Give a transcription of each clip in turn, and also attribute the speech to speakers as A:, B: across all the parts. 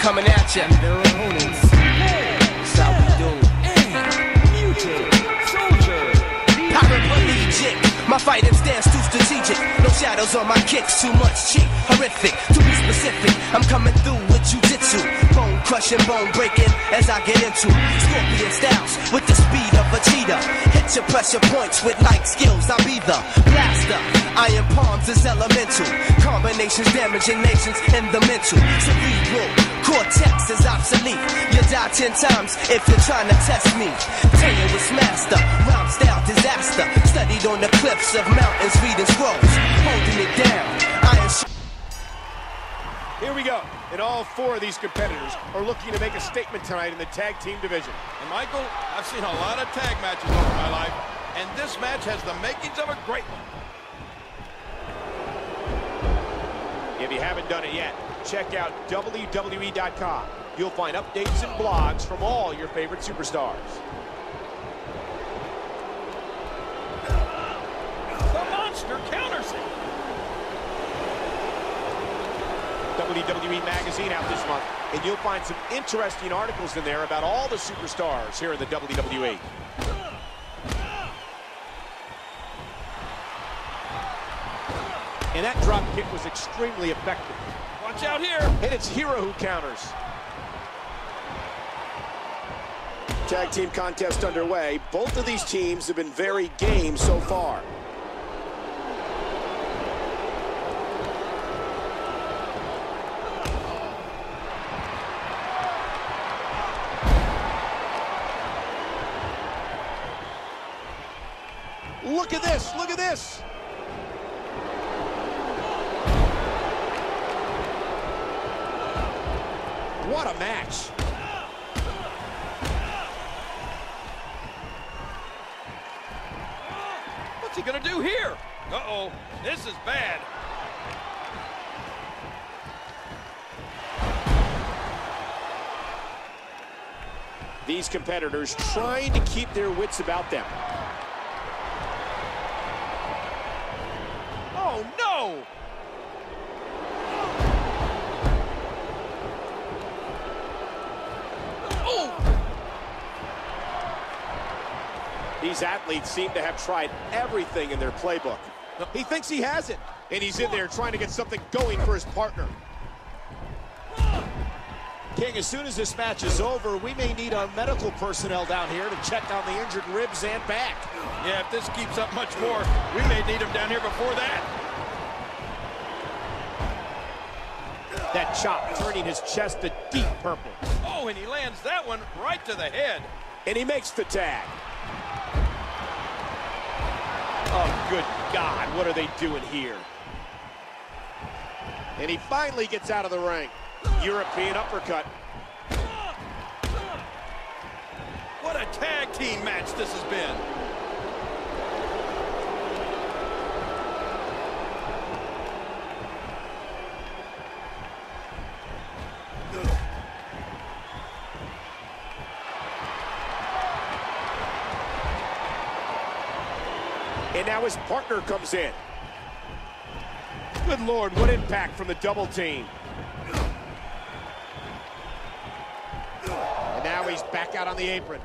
A: Coming at ya. That's how we do. Paraplegic. My fighting stance too strategic. No shadows on my kicks, too much cheek. Horrific, to be specific. I'm coming through with jujitsu. Bone crushing, bone breaking as I get into scorpion styles with the speed of a cheetah. Hit your pressure points with light skills. I'll be the blaster. Iron palms is elemental. Combinations damaging nations in the mental. Cerebral. Cortex is obsolete. You die ten times if you're trying to test me. Taylor was master. Rhyme style disaster. Studied on the cliffs of mountains reading scrolls. Holding it down. Iron
B: Here we go. And all four of these competitors are looking to make a statement tonight in the tag team division.
C: And Michael, I've seen a lot of tag matches over my life, and this match has the makings of a great one.
B: If you haven't done it yet, check out WWE.com. You'll find updates and blogs from all your favorite superstars.
C: The monster counters it.
B: WWE Magazine out this month, and you'll find some interesting articles in there about all the superstars here in the. WWE. And that drop kick was extremely effective.
C: Watch out here.
B: And it's Hero who counters. Tag team contest underway. Both of these teams have been very game so far. Look at this, look at this. What a match.
C: What's he gonna do here? Uh-oh, this is bad.
B: These competitors trying to keep their wits about them. These athletes seem to have tried everything in their playbook. He thinks he has it, and he's in there trying to get something going for his partner. King, as soon as this match is over, we may need our medical personnel down here to check on the injured ribs and back.
C: Yeah, if this keeps up much more, we may need him down here before that.
B: That chop turning his chest a deep purple.
C: Oh, and he lands that one right to the head.
B: And he makes the tag. Good God, what are they doing here? And he finally gets out of the ring. European uppercut.
C: What a tag team match this has been.
B: And now his partner comes in. Good Lord, what impact from the double team. And now he's back out on the apron.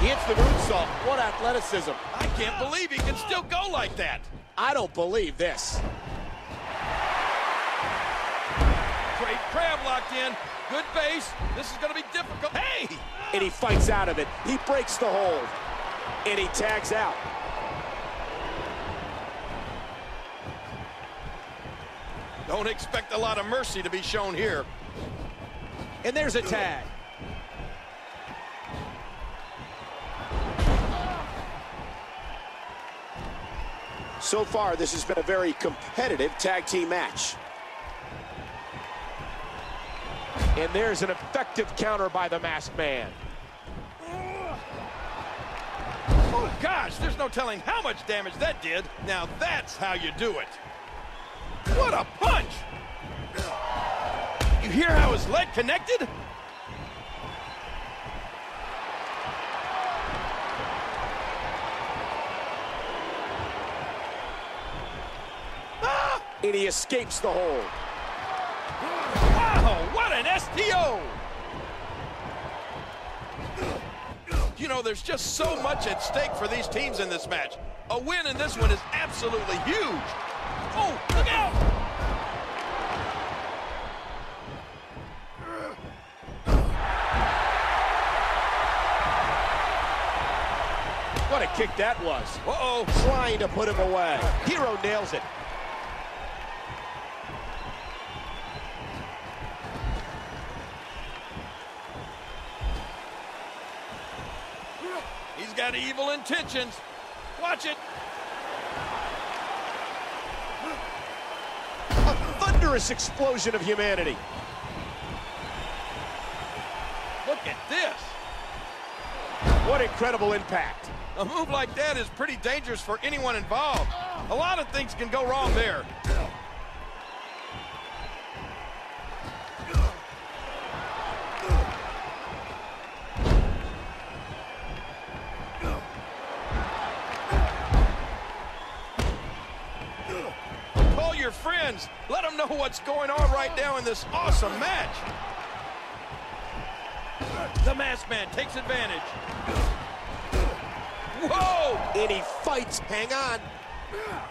B: He hits the moonsault. What athleticism.
C: I can't believe he can still go like that.
B: I don't believe this.
C: Crab locked in. Good base. This is going to be difficult. Hey!
B: And he fights out of it. He breaks the hold. And he tags out.
C: Don't expect a lot of mercy to be shown here.
B: And there's a tag. So far, this has been a very competitive tag team match. And there's an effective counter by the masked man.
C: Oh, gosh, there's no telling how much damage that did. Now that's how you do it. What a punch! You hear how his leg connected? Ah!
B: And he escapes the hold.
C: Wow, what an STO! You know, there's just so much at stake for these teams in this match. A win in this one is absolutely huge. Oh, look out!
B: What a kick that was.
C: Uh-oh.
B: Trying to put him away. Hero nails it.
C: Got evil intentions. Watch it.
B: A thunderous explosion of humanity.
C: Look at this.
B: What incredible impact.
C: A move like that is pretty dangerous for anyone involved. A lot of things can go wrong there. Your friends. Let them know what's going on right now in this awesome match. The masked man takes advantage. Whoa!
B: And he fights. Hang on.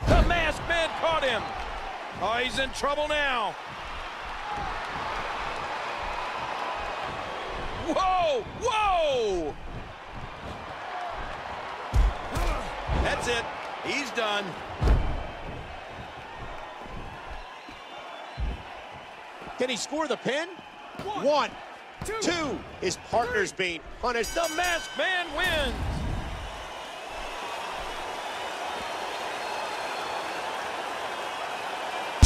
C: The masked man caught him. Oh, he's in trouble now. Whoa! Whoa! That's it. He's done.
B: Can he score the pin? One, two. His partner's being punished.
C: The masked man wins.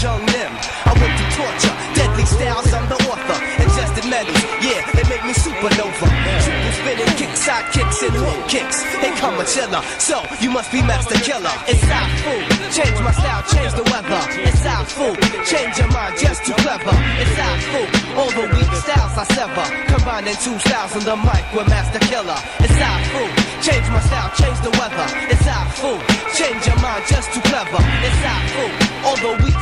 A: Young Nim, I went through torture, deadly styles, I'm the author. Ingested metals, yeah, they make me supernova. Triple spinning kicks, side kicks, and hook kicks. They come a chiller, so you must be master killer. Inside fool, change my style, change the weather. Inside fool, change your mind, just too clever. Inside fool, all the weak styles I sever. Combining two styles on the mic with master killer. Inside fool, change my style, change the weather. Inside fool, change your mind, just too clever. Inside fool, all the weak